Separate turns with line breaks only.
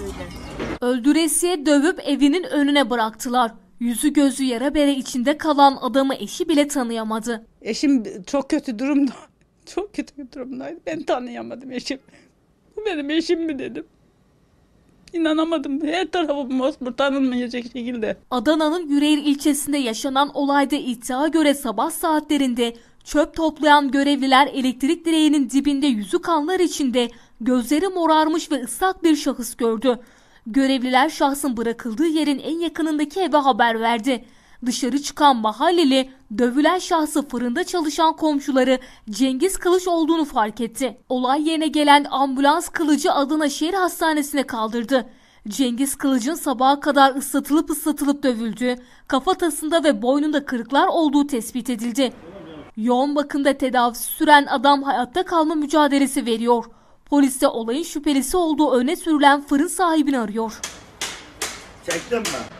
böyle.
Öldüresiye dövüp evinin önüne bıraktılar. Yüzü gözü yara bere içinde kalan adamı eşi bile tanıyamadı.
Eşim çok kötü durumda. Çok kötü durumdaydı. Ben tanıyamadım eşim. Bu benim eşim mi dedim. İnanamadım. Her tarafım mosmor tanınmayacak şekilde.
Adana'nın Yüreğir ilçesinde yaşanan olayda iddia göre sabah saatlerinde çöp toplayan görevliler elektrik direğinin dibinde yüzü kanlar içinde gözleri morarmış ve ıslak bir şahıs gördü. Görevliler şahsın bırakıldığı yerin en yakınındaki eve haber verdi. Dışarı çıkan mahalleli dövülen şahsı fırında çalışan komşuları Cengiz Kılıç olduğunu fark etti. Olay yerine gelen ambulans Kılıcı Adana Şehir Hastanesi'ne kaldırdı. Cengiz Kılıç'ın sabaha kadar ıslatılıp ıslatılıp dövüldüğü, kafatasında ve boynunda kırıklar olduğu tespit edildi. Yoğun bakımda tedavisi süren adam hayatta kalma mücadelesi veriyor. Polis de olayın şüphelisi olduğu öne sürülen fırın sahibini arıyor.
Çektin mi?